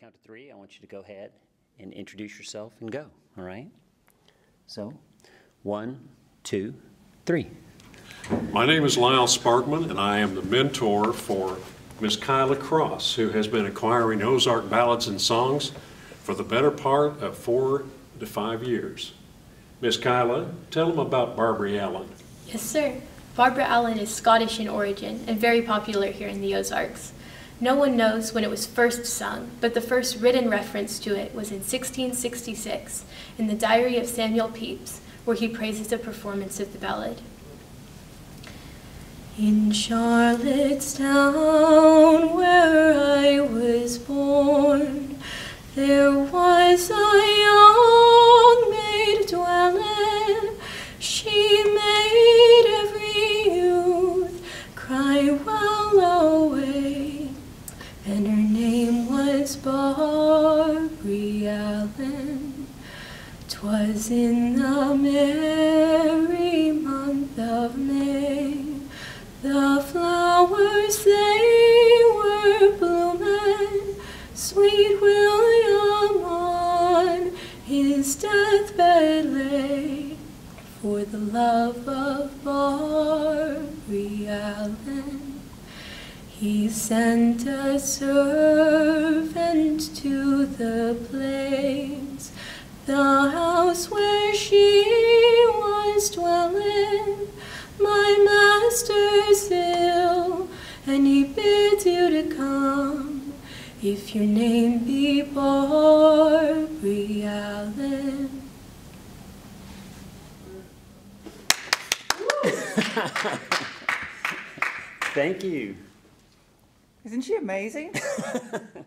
Count to three, I want you to go ahead and introduce yourself and go, all right? So, one, two, three. My name is Lyle Sparkman, and I am the mentor for Miss Kyla Cross, who has been acquiring Ozark ballads and songs for the better part of four to five years. Miss Kyla, tell them about Barbara Allen. Yes, sir. Barbara Allen is Scottish in origin and very popular here in the Ozarks. No one knows when it was first sung, but the first written reference to it was in 1666 in the Diary of Samuel Pepys, where he praises a performance of the ballad. In Charlottetown, where I was born, there was a young Barbary Allen. 'Twas in the merry month of May. The flowers they were blooming, sweet William on his deathbed lay, for the love of Barbary Allen. He sent a servant to the place, the house where she was dwelling. My master's ill, and he bids you to come, if your name be Barbary Allen. Thank you. Isn't she amazing?